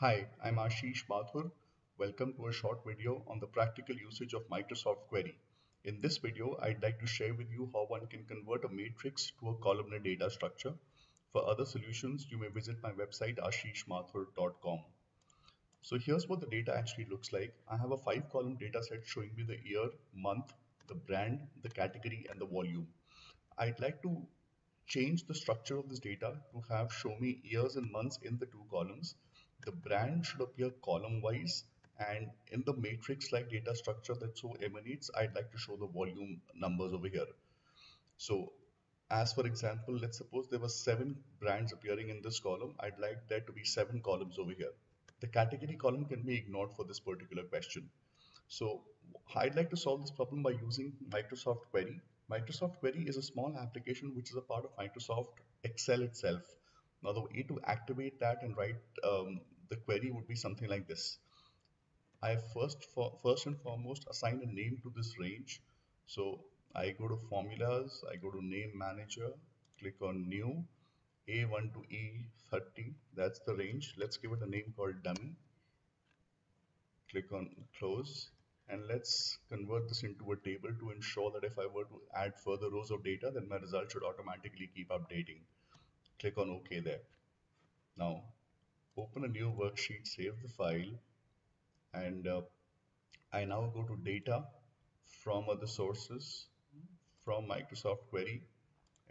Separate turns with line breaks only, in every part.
Hi, I'm Ashish Mathur. Welcome to a short video on the practical usage of Microsoft Query. In this video, I'd like to share with you how one can convert a matrix to a columnar data structure. For other solutions, you may visit my website ashishmathur.com. So here's what the data actually looks like. I have a five column data set showing me the year, month, the brand, the category, and the volume. I'd like to change the structure of this data to have show me years and months in the two columns. The brand should appear column wise and in the matrix like data structure that so emanates, I'd like to show the volume numbers over here. So as for example, let's suppose there were seven brands appearing in this column. I'd like there to be seven columns over here. The category column can be ignored for this particular question. So I'd like to solve this problem by using Microsoft Query. Microsoft Query is a small application which is a part of Microsoft Excel itself. Now the way to activate that and write um, the query would be something like this. I first, for, first and foremost assign a name to this range. So I go to formulas, I go to name manager, click on new, A1 to E30, that's the range. Let's give it a name called dummy. Click on close and let's convert this into a table to ensure that if I were to add further rows of data then my result should automatically keep updating. Click on OK there. Now open a new worksheet, save the file and uh, I now go to data from other sources from Microsoft Query,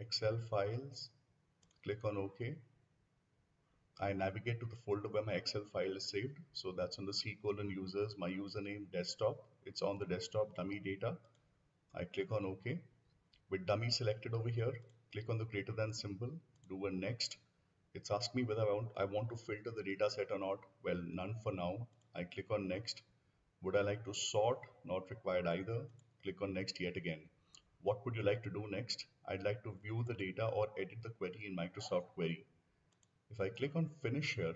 Excel files, click on OK I navigate to the folder where my Excel file is saved. So that's on the C colon users, my username, desktop. It's on the desktop dummy data. I click on OK. With dummy selected over here, click on the greater than symbol, do a next. It's asked me whether I want, I want to filter the data set or not. Well, none for now. I click on next. Would I like to sort? Not required either. Click on next yet again. What would you like to do next? I'd like to view the data or edit the query in Microsoft Query. If I click on finish here,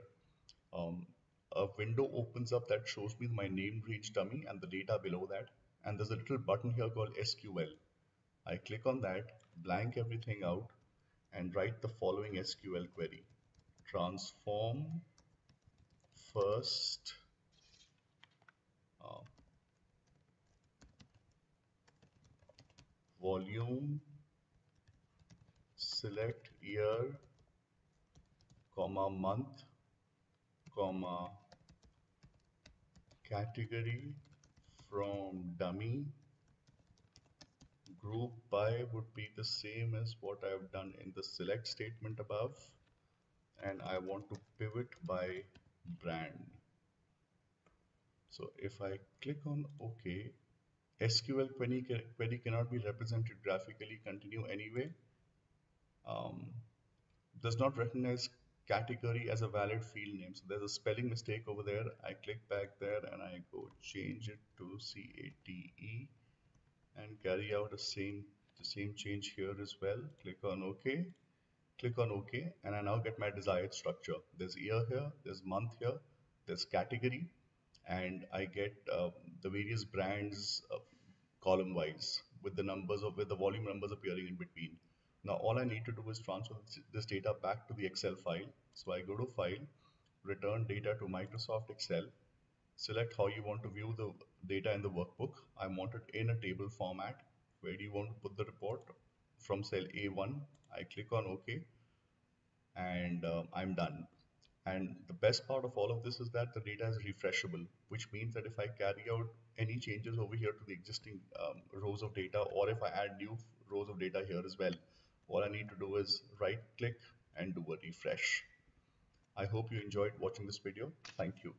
um, a window opens up that shows me my name range dummy and the data below that. And there's a little button here called SQL. I click on that, blank everything out, and write the following SQL query. Transform first uh, volume select year comma month comma category from dummy group by would be the same as what I've done in the select statement above and I want to pivot by brand so if I click on OK SQL query, cannot be represented graphically continue anyway um, does not recognize category as a valid field name. So there's a spelling mistake over there. I click back there and I go change it to C-A-T-E and carry out the same the same change here as well. Click on OK. Click on OK and I now get my desired structure. There's year here, there's month here, there's category and I get uh, the various brands uh, column wise with the numbers of with the volume numbers appearing in between. Now all I need to do is transfer this data back to the Excel file. So I go to File, Return Data to Microsoft Excel, select how you want to view the data in the workbook. I want it in a table format. Where do you want to put the report? From cell A1, I click on OK and uh, I'm done. And the best part of all of this is that the data is refreshable, which means that if I carry out any changes over here to the existing um, rows of data, or if I add new rows of data here as well, all I need to do is right click and do a refresh. I hope you enjoyed watching this video. Thank you.